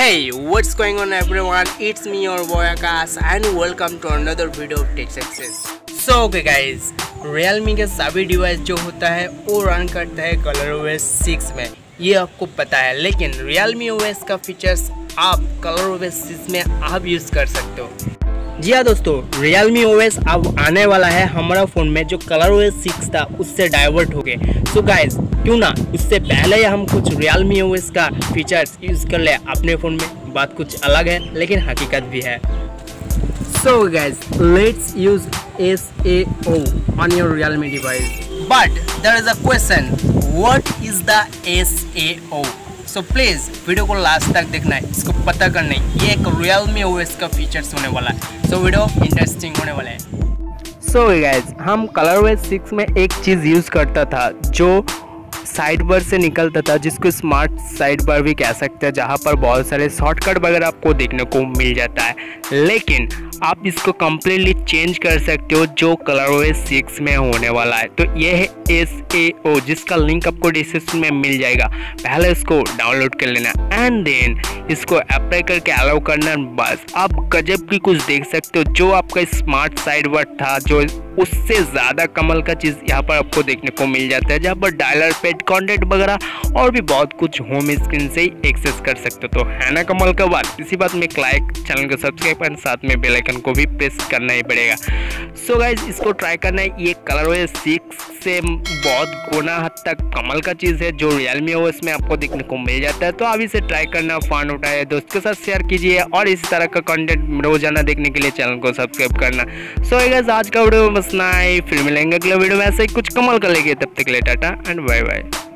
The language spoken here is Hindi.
Hey, what's going on everyone? It's me your boy Akash and welcome to another video of Tech Success. So okay guys, Realme के सभी डिवाइस जो होता है वो रन करता है कलर OS 6 में ये आपको पता है लेकिन Realme OS का फीचर्स आप कलर OS 6 में आप यूज़ कर सकते हो जी हाँ दोस्तों Realme OS अब आने वाला है हमारा फ़ोन में जो कलर OS 6 था उससे डाइवर्ट हो गए सो गाइस क्यों ना? उससे पहले हम कुछ Realme OS का फीचर्स यूज़ कर ले अपने फ़ोन में। बात कुछ अलग है लेकिन हकीकत भी है। So guys let's use S A O on your Realme device but there is a question what is the S A O so please video को लास्ट तक देखना है इसको पता करना है। ये एक Realme OS का फीचर्स होने वाला है। सो so, वीडियो इंटरेस्टिंग होने वाला है। सो so, गाइज़ हम कलर OS सिक्स में एक चीज़ यूज़ करता था जो साइड बार से निकलता था, जिसको स्मार्ट साइड बार भी कह सकते हैं, जहाँ पर बहुत सारे शॉर्टकट वगैरह आपको देखने को मिल जाता है। लेकिन आप इसको कम्प्लीटली चेंज कर सकते हो, जो कलर वे सिक्स में होने वाला है। तो ये है एस ए ओ जिसका लिंक आपको डिस्क्रिप्शन में मिल जाएगा। पहले इसको डाउनलोड कर लेना। एंड देन इसको अप्लाई करके अलाउ करना बस। आप गजब की कुछ देख सकते हो, जो आपका स्मार्ट साइड वर्ड था, जो उससे ज़्यादा कमल का चीज़ यहाँ पर आपको देखने को मिल जाता है, जहाँ पर डायलर पेड कॉन्टेंट वगैरह और भी बहुत कुछ होम स्क्रीन से ही एक्सेस कर सकते हो। तो है ना कमल का बात? इसी बात में एक लाइक चैनल को सब्सक्राइब एंड साथ में बेलाइकन को भी प्रेस करना ही पड़ेगा। सो so गाइज़ इसको ट्राई करना है। ये कलर वो सिक्स से बहुत गुना हद तक कमल का चीज़ है जो रियलमी हो इसमें आपको देखने को मिल जाता है। तो आप इसे ट्राई करना फ़ान उठाए दोस्त के साथ शेयर कीजिए और इस तरह का कंटेंट रोज़ाना देखने के लिए चैनल को सब्सक्राइब करना। सो so, आज का वीडियो बस ना फिर मिलेंगे अगले वीडियो में ऐसे ही कुछ कमल कर लेंगे तब तक ले टाटा एंड बाय बाय